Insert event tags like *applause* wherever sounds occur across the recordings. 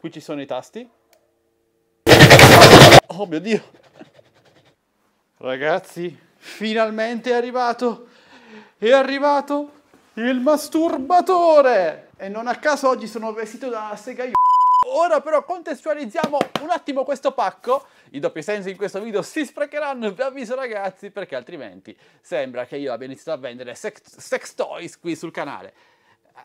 Qui ci sono i tasti. Oh mio Dio! Ragazzi, finalmente è arrivato! È arrivato il masturbatore! E non a caso oggi sono vestito da Sega Ora però contestualizziamo un attimo questo pacco. I doppi sensi in questo video si sprecheranno, vi avviso ragazzi, perché altrimenti sembra che io abbia iniziato a vendere sex, sex toys qui sul canale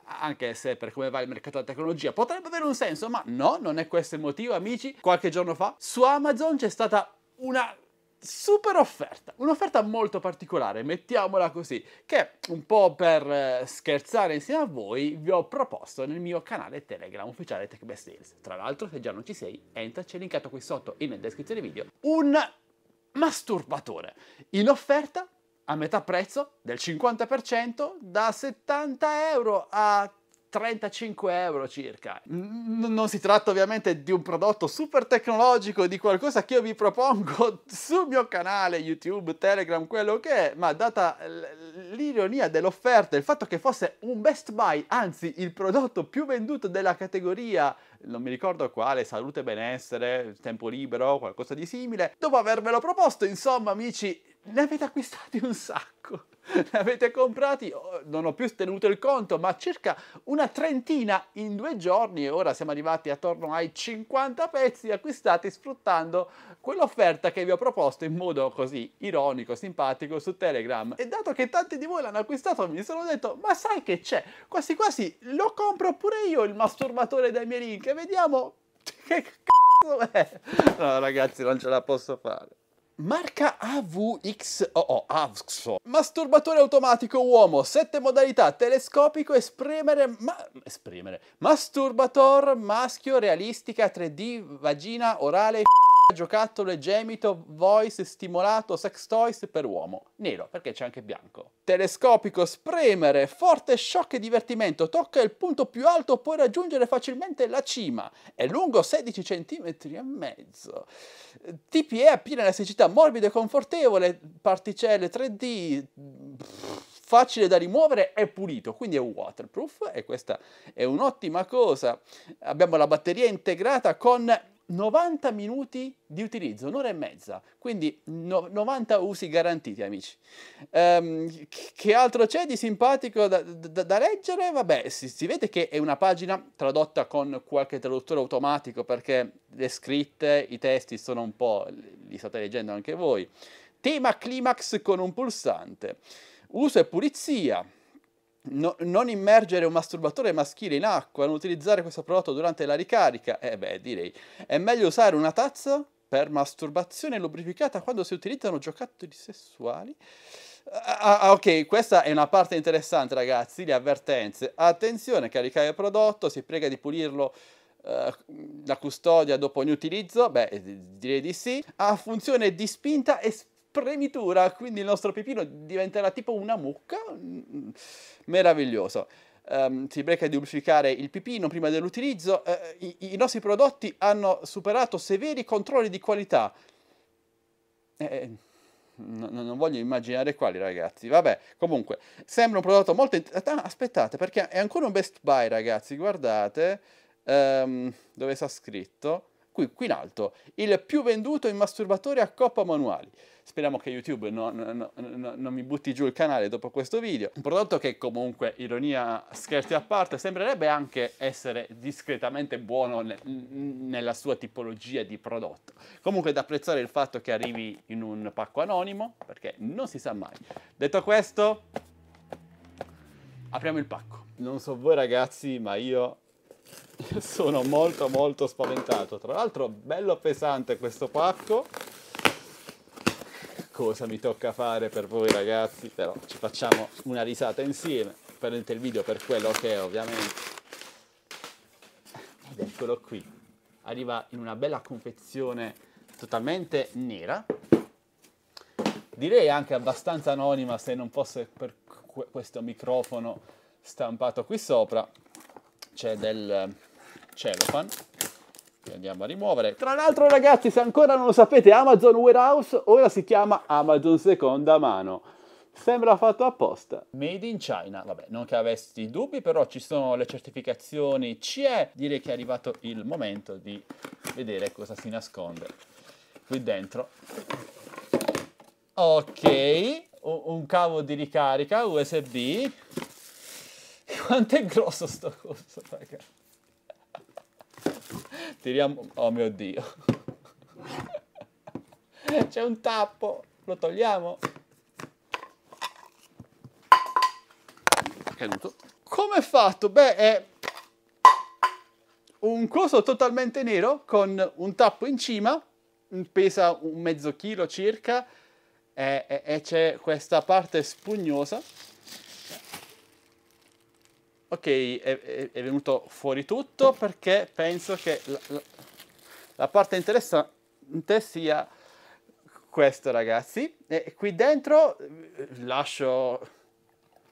anche se per come va il mercato della tecnologia potrebbe avere un senso, ma no, non è questo il motivo, amici. Qualche giorno fa su Amazon c'è stata una super offerta, un'offerta molto particolare, mettiamola così, che un po' per eh, scherzare insieme a voi vi ho proposto nel mio canale Telegram ufficiale Tech Best Deals. Tra l'altro, se già non ci sei, entra, c'è linkato qui sotto in descrizione video, un masturbatore in offerta a metà prezzo del 50% da 70 euro a 35 euro circa. N- non si tratta ovviamente di un prodotto super tecnologico, di qualcosa che io vi propongo *laughs* sul mio canale YouTube, Telegram, quello che è, ma data l'ironia dell'offerta, il fatto che fosse un best buy, anzi il prodotto più venduto della categoria, non mi ricordo quale, salute benessere, tempo libero, qualcosa di simile, dopo avervelo proposto, insomma amici, ne avete acquistati un sacco. ne avete comprati, oh, non ho più tenuto il conto, ma circa una trentina in due giorni e ora siamo arrivati attorno ai 50 pezzi acquistati sfruttando quell'offerta che vi ho proposto in modo così ironico, simpatico su Telegram. E dato che tanti di voi l'hanno acquistato, mi sono detto, ma sai che c'è? Quasi quasi lo compro pure io il masturbatore dai miei link e vediamo che cazzo *laughs* è. No ragazzi, non ce la posso fare. Marca AVXO, AVXO. Masturbatore automatico uomo, 7 modalità, telescopico, esprimere, ma, esprimere, masturbator maschio, realistica, 3D, vagina, orale, giocattolo gemito, voice, stimolato, sex toys per uomo. Nero, perché c'è anche bianco. Telescopico, spremere, forte shock e divertimento, tocca il punto più alto, puoi raggiungere facilmente la cima. È lungo 16 cm e mezzo. TPE a piena elasticità, morbido e confortevole, particelle 3D, facile da rimuovere e pulito, quindi è waterproof e questa è un'ottima cosa. Abbiamo la batteria integrata con 90 minuti di utilizzo, un'ora e mezza, quindi no, 90 usi garantiti amici. Um, che altro c'è di simpatico da, da, da leggere? Vabbè, si, si, vede che è una pagina tradotta con qualche traduttore automatico perché le scritte, i testi sono un po', li state leggendo anche voi. Tema climax con un pulsante, uso e pulizia, No, non immergere un masturbatore maschile in acqua, non utilizzare questo prodotto durante la ricarica. Eh beh, direi, è meglio usare una tazza per masturbazione lubrificata quando si utilizzano giocattoli sessuali. Ah, ah, ok, questa è una parte interessante, ragazzi, le avvertenze. Attenzione, caricare il prodotto, si prega di pulirlo uh, la custodia dopo ogni utilizzo, beh, direi di sì. Ha funzione di spinta e spinta spremitura, quindi il nostro pipino diventerà tipo una mucca, mm, meraviglioso. Um, si breca di lubrificare il pipino prima dell'utilizzo. Uh, i, i, nostri prodotti hanno superato severi controlli di qualità. Eh, eh no, non voglio immaginare quali, ragazzi. Vabbè, comunque, sembra un prodotto molto... Ah, aspettate, perché è ancora un best buy, ragazzi. Guardate um, dove sta scritto. Qui, qui in alto. Il più venduto in masturbatori a coppa manuali. Speriamo che YouTube non, non, non, non, mi butti giù il canale dopo questo video. Un prodotto che comunque, ironia scherzi a parte, sembrerebbe anche essere discretamente buono ne, nella sua tipologia di prodotto. Comunque da apprezzare il fatto che arrivi in un pacco anonimo, perché non si sa mai. Detto questo, apriamo il pacco. Non so voi ragazzi, ma io *laughs* sono molto molto spaventato. Tra l'altro bello pesante questo pacco. Cosa mi tocca fare per voi ragazzi, però ci facciamo una risata insieme, prendete il video per quello che è ovviamente. Ed eccolo qui, arriva in una bella confezione totalmente nera, direi anche abbastanza anonima se non fosse per questo microfono stampato qui sopra, c'è del cellophane che andiamo a rimuovere. Tra l'altro ragazzi, se ancora non lo sapete, Amazon Warehouse ora si chiama Amazon Seconda Mano. Sembra fatto apposta. Made in China. Vabbè, non che avessi dubbi, però ci sono le certificazioni CE. Direi che è arrivato il momento di vedere cosa si nasconde qui dentro. Ok, un cavo di ricarica USB. Quanto è grosso sto coso, raga? Tiriamo... Oh mio Dio. C'è un tappo. Lo togliamo. Caduto. Come è fatto? Beh, è un coso totalmente nero con un tappo in cima, pesa un mezzo chilo circa, e, e, e c'è questa parte spugnosa. Ok, è, è, è, venuto fuori tutto perché penso che la, la, la parte interessante sia questo ragazzi. E qui dentro lascio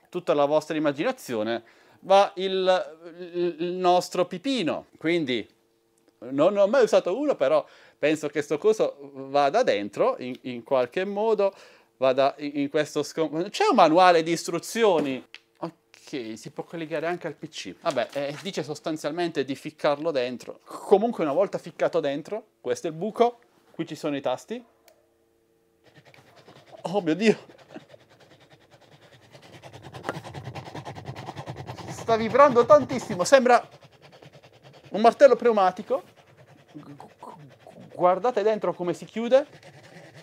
tutta la vostra immaginazione va il, il nostro pipino. Quindi non ho mai usato uno però penso che questo coso vada dentro in, in qualche modo vada in, in questo c'è un manuale di istruzioni ok si può collegare anche al pc vabbè eh, dice sostanzialmente di ficcarlo dentro comunque una volta ficcato dentro questo è il buco qui ci sono i tasti Oh mio Dio! Sta vibrando tantissimo, sembra un martello pneumatico. Guardate dentro come si chiude.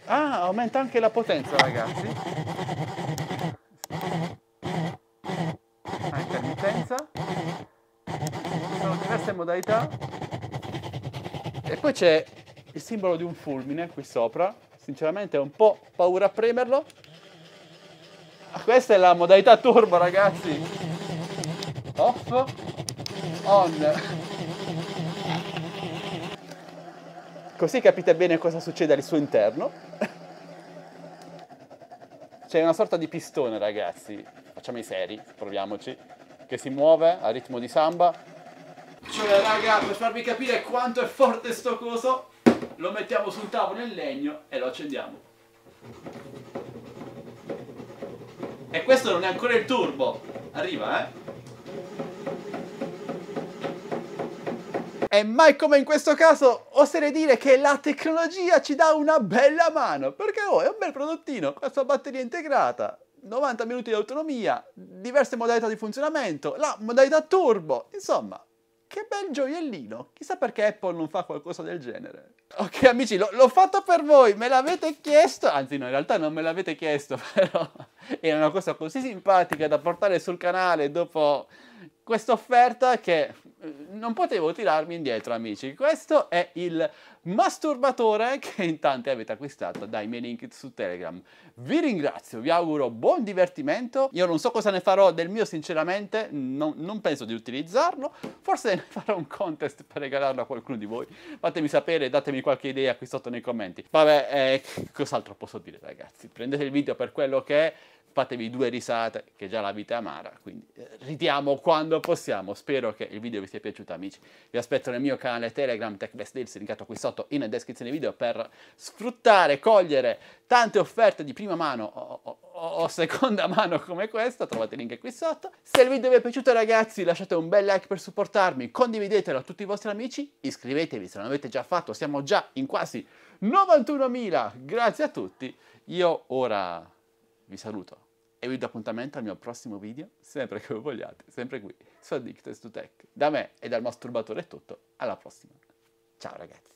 Ah, aumenta anche la potenza, ragazzi. A intermittenza. Ci sono diverse modalità. E poi c'è il simbolo di un fulmine qui sopra sinceramente ho un po' paura a premerlo. Questa è la modalità turbo ragazzi. Off, on. Così capite bene cosa succede al suo interno. C'è una sorta di pistone ragazzi, facciamo i seri, proviamoci, che si muove a ritmo di samba. Cioè raga, per farvi capire quanto è forte sto coso, lo mettiamo sul tavolo in legno e lo accendiamo. E questo non è ancora il turbo. Arriva, eh? E mai come in questo caso oserei dire che la tecnologia ci dà una bella mano, perché oh, è un bel prodottino, questa batteria integrata, 90 minuti di autonomia, diverse modalità di funzionamento, la modalità turbo, insomma, che bel gioiellino! Chissà perché Apple non fa qualcosa del genere. Ok amici, l'ho fatto per voi, me l'avete chiesto, anzi no, in realtà non me l'avete chiesto, *laughs* però era una cosa così simpatica da portare sul canale dopo questa offerta che eh, non potevo tirarmi indietro amici. Questo è il masturbatore che in tanti avete acquistato dai miei link su Telegram. Vi ringrazio, vi auguro buon divertimento. Io non so cosa ne farò del mio sinceramente, non, non penso di utilizzarlo. Forse ne *laughs* farò un contest per regalarlo a qualcuno di voi. Fatemi sapere, datemi qualche idea qui sotto nei commenti. Vabbè, eh, cos'altro posso dire ragazzi? Prendete il video per quello che è fatevi due risate, che già la vita è amara, quindi eh, ridiamo quando possiamo. Spero che il video vi sia piaciuto, amici. Vi aspetto nel mio canale Telegram Tech Best Deals, linkato qui sotto in descrizione video, per sfruttare, cogliere tante offerte di prima mano o, o, o seconda mano come questa. Trovate il link qui sotto. Se il video vi è piaciuto, ragazzi, lasciate un bel like per supportarmi, condividetelo a tutti i vostri amici, iscrivetevi se non l'avete già fatto, siamo già in quasi 91.000. Grazie a tutti. Io ora vi saluto e vi do appuntamento al mio prossimo video, sempre che voi vogliate, sempre qui, su Addicted to Tech. Da me e dal masturbatore è tutto, alla prossima. Ciao ragazzi.